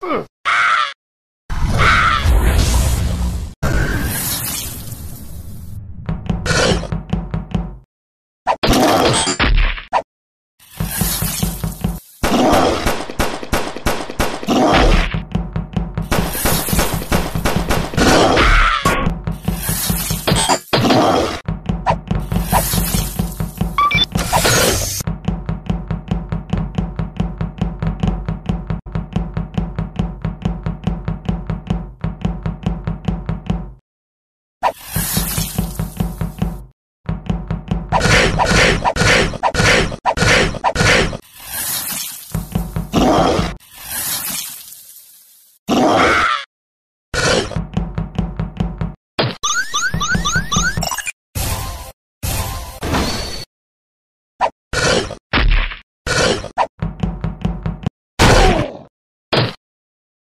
Ugh.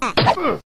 Ugh.